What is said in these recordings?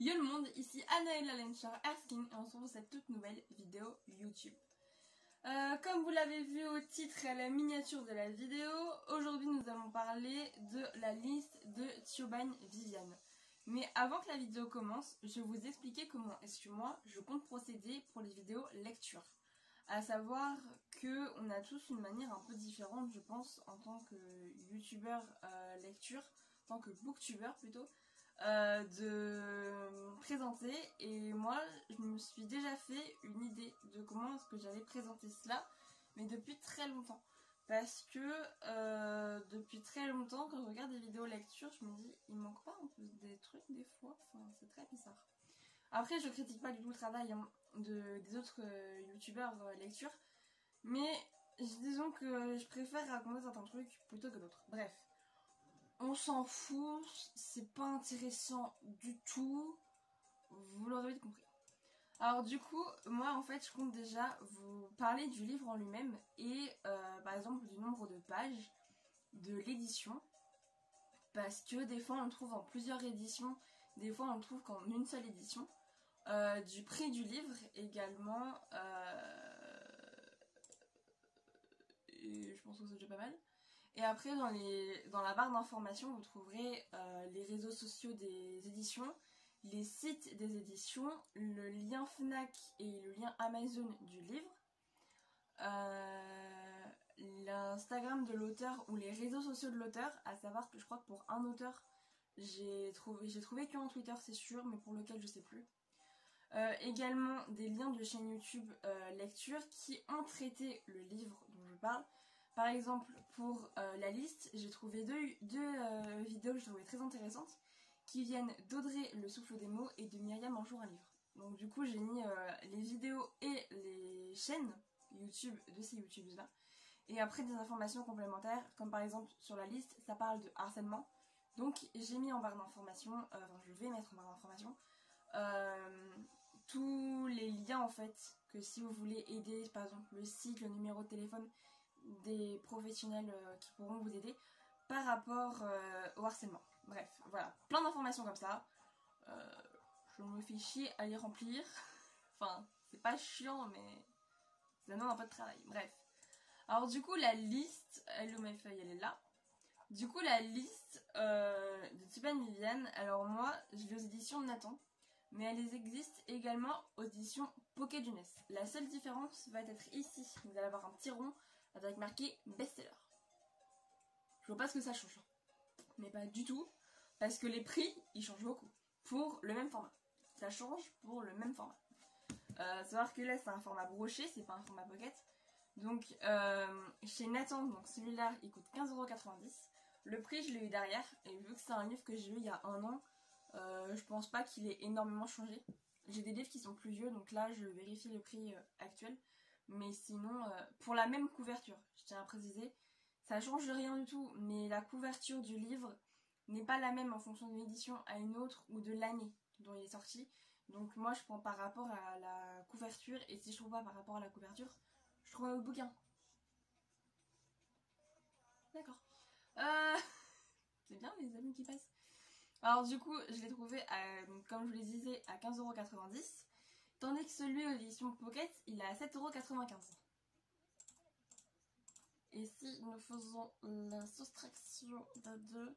Yo le monde, ici Anaëlla Lencher Asking et on se retrouve pour cette toute nouvelle vidéo YouTube. Euh, comme vous l'avez vu au titre et à la miniature de la vidéo, aujourd'hui nous allons parler de la liste de Thioban Viviane. Mais avant que la vidéo commence, je vais vous expliquer comment est-ce que moi je compte procéder pour les vidéos lecture. À savoir que on a tous une manière un peu différente, je pense, en tant que youtubeur euh, lecture, en tant que booktuber plutôt, euh, de présenter. Et moi je me suis déjà fait une idée de comment est-ce que j'allais présenter cela mais depuis très longtemps. Parce que euh, depuis très longtemps quand je regarde des vidéos lecture je me dis il manque pas un peu des trucs des fois. Enfin c'est très bizarre. Après je critique pas du tout le travail hein, de, des autres euh, youtubeurs euh, lecture. Mais disons que je préfère raconter certains trucs plutôt que d'autres. Bref on s'en fout, c'est pas intéressant du tout. Vous l'aurez compris. Alors du coup, moi en fait, je compte déjà vous parler du livre en lui-même et euh, par exemple du nombre de pages de l'édition. Parce que des fois on le trouve en plusieurs éditions, des fois on le trouve qu'en une seule édition. Euh, du prix du livre également. Euh, je pense que c'est déjà pas mal. Et après, dans, la barre d'informations, vous trouverez euh, les réseaux sociaux des éditions, les sites des éditions, le lien FNAC et le lien Amazon du livre, euh, l'Instagram de l'auteur ou les réseaux sociaux de l'auteur, à savoir que je crois que pour un auteur, j'ai trouvé, j'ai trouvé qu'un Twitter, c'est sûr, mais pour lequel je sais plus. Euh, également des liens de chaîne YouTube lecture qui ont traité le livre dont je parle. Par exemple, pour euh, la liste, j'ai trouvé deux, euh, vidéos que je trouvais très intéressantes qui viennent d'Audrey Le Souffle des mots et de Myriam Un jour un livre. Donc du coup, j'ai mis euh, les vidéos et les chaînes YouTube de ces YouTubers là. Et après des informations complémentaires, comme par exemple sur la liste, ça parle de harcèlement. Donc j'ai mis en barre d'information, enfin je vais mettre en barre d'information, tous les liens en fait, que si vous voulez aider, par exemple le site, le numéro de téléphone, des professionnels euh, qui pourront vous aider par rapport euh, au harcèlement. Bref, voilà, plein d'informations comme ça. Euh, je me fais chier à les remplir. enfin, c'est pas chiant, mais ça demande un peu de travail. Bref. Alors du coup, la liste, elle où mes feuilles, elle est là. Du coup, la liste de Tibane Viviane, alors moi, je l'ai aux éditions Nathan, mais elles existent également aux éditions Pocket Jeunesse. La seule différence va être ici. Vous allez avoir un petit rond avec marqué best-seller. Je vois pas ce que ça change. Mais pas du tout. Parce que les prix, ils changent beaucoup. Pour le même format. Ça change pour le même format. Euh, savoir que là, c'est un format broché, c'est pas un format pocket. Donc, euh, chez Nathan, donc celui-là, il coûte 15,90€. Le prix, je l'ai eu derrière. Et vu que c'est un livre que j'ai eu il y a un an, euh, je pense pas qu'il ait énormément changé. J'ai des livres qui sont plus vieux, donc là, je vérifie le prix actuel. Mais sinon, euh, pour la même couverture, je tiens à préciser, ça change rien du tout. Mais la couverture du livre n'est pas la même en fonction d'une édition à une autre ou de l'année dont il est sorti. Donc moi, je prends par rapport à la couverture. Et si je trouve pas par rapport à la couverture, je trouve autre bouquin. D'accord. Euh... C'est bien les amis qui passent. Alors du coup, je l'ai trouvé, comme je vous le disais, à 15,90€. Tandis que celui aux éditions Pocket, il est à 7,95€. Et si nous faisons la soustraction de deux,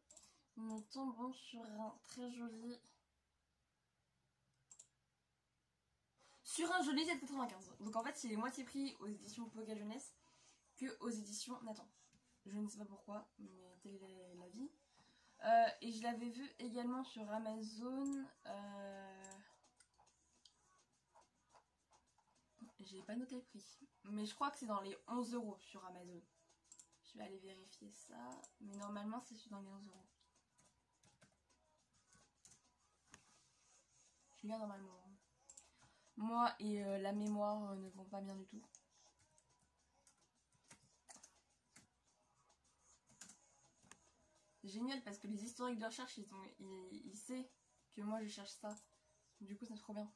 nous tombons sur un très joli... Sur un joli 7,95. Donc en fait, il est moitié prix aux éditions Pocket Jeunesse que aux éditions Nathan. Je ne sais pas pourquoi, mais telle est la vie. Euh, et je l'avais vu également sur Amazon. Euh... J'ai pas noté le prix. Mais je crois que c'est dans les 11 euros sur Amazon. Je vais aller vérifier ça. Mais normalement, c'est dans les 11 euros. Je bien normalement. Moi et euh, la mémoire euh, ne vont pas bien du tout. Génial parce que les historiques de recherche, ils, ont, ils, ils savent que moi je cherche ça. Du coup, c'est trop bien.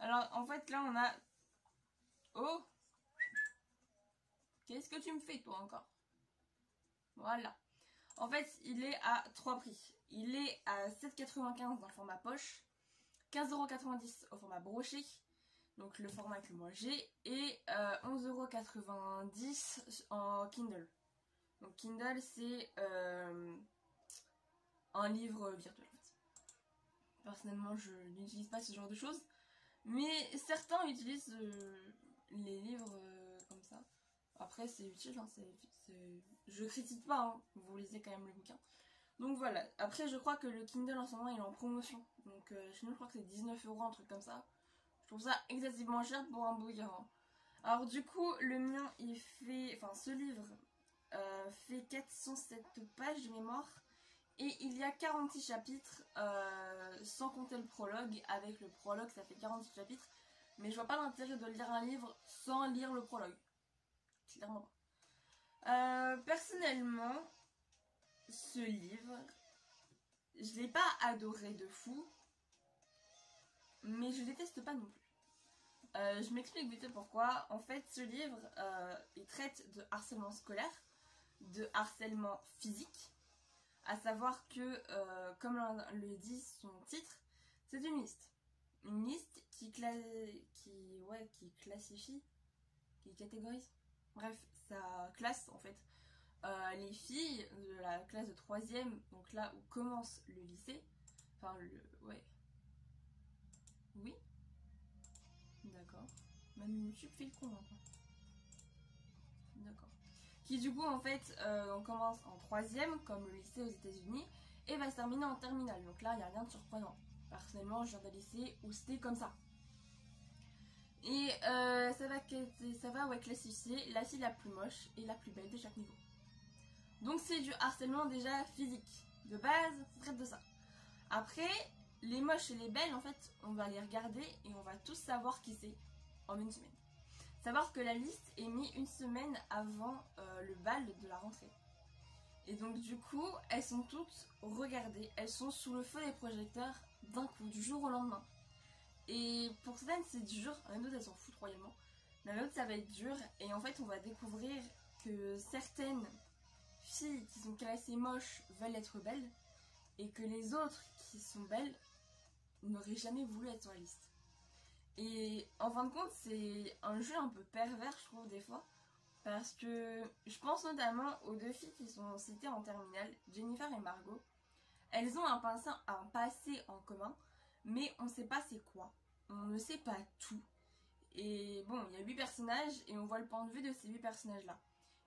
Alors, en fait, là, on a... Oh Qu'est-ce que tu me fais, toi, encore? Voilà. En fait, il est à trois prix. Il est à 7,95 dans le format poche, 15,90€ au format broché, donc le format que moi j'ai, et euh, 11,90€ en Kindle. Donc Kindle, c'est euh, un livre virtuel. Personnellement, je n'utilise pas ce genre de choses, mais certains utilisent euh, les livres euh, comme ça. Après, c'est utile, hein, je critique pas, hein, vous lisez quand même le bouquin. Donc voilà, après je crois que le Kindle en ce moment il est en promotion. Donc euh, chez nous je crois que c'est 19 euros, un truc comme ça. Je trouve ça excessivement cher pour un bouquin. Hein. Alors du coup, le mien il fait, enfin ce livre euh, fait 407 pages de mémoire. Et il y a 46 chapitres, euh, sans compter le prologue. Avec le prologue, ça fait 46 chapitres. Mais je vois pas l'intérêt de lire un livre sans lire le prologue. Clairement pas. personnellement, ce livre, je l'ai pas adoré de fou, mais je déteste pas non plus. Euh, je m'explique vite pourquoi. En fait, ce livre, euh, il traite de harcèlement scolaire, de harcèlement physique, à savoir que, euh, comme le dit son titre, c'est une liste. Une liste qui, qui, ouais, qui classifie, qui catégorise. Bref, ça classe en fait euh, les filles de la classe de 3 donc là où commence le lycée, enfin le... ouais. Oui? D'accord. Même YouTube fait le con maintenant. Qui du coup en fait, euh, on commence en 3 comme le lycée aux états unis et va se terminer en terminale. Donc là, il n'y a rien de surprenant. Personnellement, je viens d'un lycée où c'était comme ça. Et euh, ça va, ça va ouais, classifier la fille la plus moche et la plus belle de chaque niveau. Donc c'est du harcèlement déjà physique. De base, ça traite de ça. Après, les moches et les belles, en fait, on va les regarder et on va tous savoir qui c'est en une semaine. Savoir que la liste est mise une semaine avant euh, le bal de la rentrée. Et donc du coup, elles sont toutes regardées, elles sont sous le feu des projecteurs d'un coup, du jour au lendemain. Et pour certaines c'est dur, même d'autres elles s'en foutent royalement. Mais l'autre ça va être dur et en fait on va découvrir que certaines filles qui sont classées moches veulent être belles et que les autres qui sont belles n'auraient jamais voulu être sur la liste. Et en fin de compte, c'est un jeu un peu pervers, je trouve, des fois. Parce que je pense notamment aux deux filles qui sont citées en terminale, Jennifer et Margot. Elles ont un passé, en commun, mais on ne sait pas c'est quoi. On ne sait pas tout. Et bon, il y a huit personnages et on voit le point de vue de ces huit personnages-là.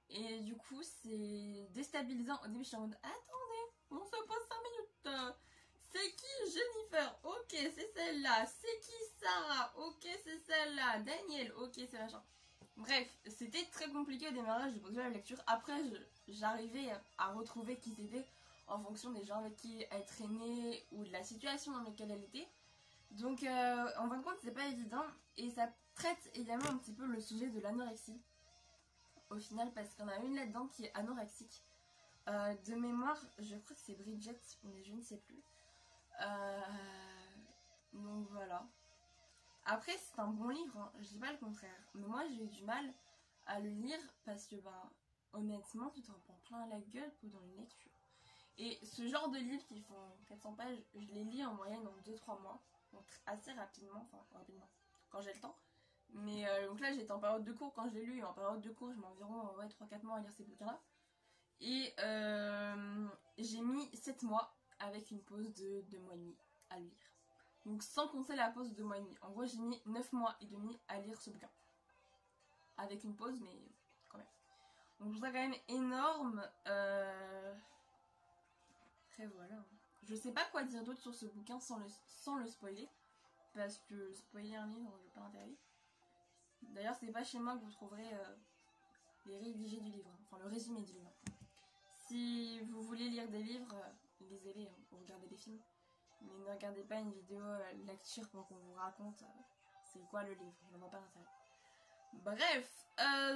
Et du coup, c'est déstabilisant. Au début, je suis en mode attendez, on se pose 5 minutes. C'est qui Jennifer? Ok, c'est celle-là. C'est qui Sarah? Ok, c'est celle-là. Daniel? Ok, c'est machin. Bref, c'était très compliqué au démarrage de poser la lecture. Après, j'arrivais à retrouver qui c'était en fonction des gens avec qui elle traînait ou de la situation dans laquelle elle était. Donc, euh, en fin de compte, c'est pas évident. Et ça traite également un petit peu le sujet de l'anorexie au final parce qu'on a une là-dedans qui est anorexique. Euh, de mémoire, je crois que c'est Bridget, mais je ne sais plus. Euh, donc voilà. Après, c'est un bon livre, hein, je dis pas le contraire. Mais moi, j'ai eu du mal à le lire parce que, ben, honnêtement, tu t'en prends plein la gueule pendant une lecture. Et ce genre de livres qui font 400 pages, je les lis en moyenne en 2-3 mois. Donc assez rapidement, enfin rapidement, quand j'ai le temps. Mais euh, donc là, j'étais en période de cours quand je l'ai lu. En période de cours, je mets environ ouais, 3-4 mois à lire ces bouquins-là. Et euh, j'ai mis 7 mois avec une pause de 2 mois et demi à lire. Donc sans compter la pause de 2 mois et demi. En gros, j'ai mis 9 mois et demi à lire ce bouquin. Avec une pause, mais quand même. Donc je trouve ça quand même énorme. Euh... Après voilà. Je sais pas quoi dire d'autre sur ce bouquin sans le, spoiler. Parce que spoiler un livre, j'ai pas intérêt. D'ailleurs, c'est pas chez moi que vous trouverez euh, les rédigés du livre, enfin le résumé du livre. Si vous voulez lire des livres, euh, lisez-les hein, regardez des films. Mais ne regardez pas une vidéo euh, lecture pour qu'on vous raconte c'est quoi le livre. Je ne vois pas l'intérêt. Bref,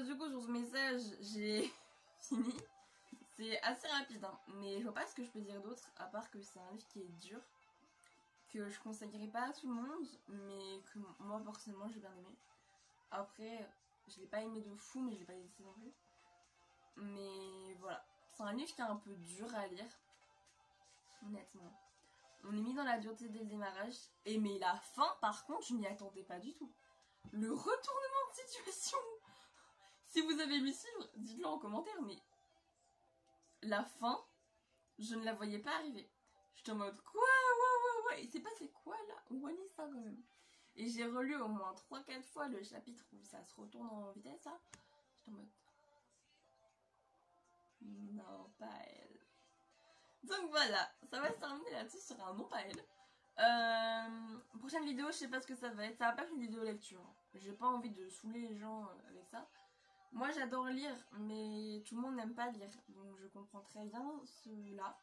du coup, sur ce message, j'ai fini. C'est assez rapide, hein, mais je vois pas ce que je peux dire d'autre, à part que c'est un livre qui est dur, que je conseillerais pas à tout le monde, mais que moi personnellement j'ai bien aimé. Après, je l'ai pas aimé de fou, mais je l'ai pas détesté non plus. Mais voilà, C'est un livre qui est un peu dur à lire. Honnêtement. On est mis dans la dureté dès le démarrage. Et mais la fin, par contre, je m'y attendais pas du tout. Le retournement de situation. Si vous avez lu suivre, dites-le en commentaire, mais la fin, je ne la voyais pas arriver. J'étais en mode quoi Ouais, ouais, ouais. Il s'est passé quoi là? On lit ça quand même? Et j'ai relu au moins 3-4 fois le chapitre où ça se retourne en vitesse là. J'étais en mode. Non, pas elle. Donc voilà, ça va se terminer là-dessus sur un non pas elle. Euh, prochaine vidéo, je sais pas ce que ça va être. Ça va pas être une vidéo lecture. J'ai pas envie de saouler les gens euh, avec ça. Moi j'adore lire, mais tout le monde n'aime pas lire. Donc je comprends très bien cela.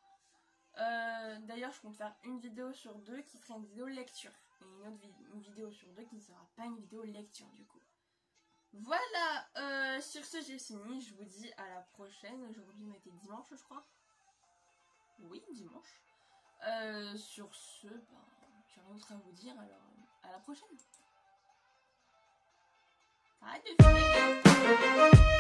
Euh, D'ailleurs, je compte faire une vidéo sur deux qui serait une vidéo lecture. Et une autre vidéo sur deux qui ne sera pas une vidéo lecture du coup. Voilà, euh, sur ce j'ai fini. Je vous dis à la prochaine. Aujourd'hui on était dimanche, je crois. Oui, dimanche. Euh, sur ce, ben, j'ai rien d'autre à vous dire, alors à la prochaine. Arrête de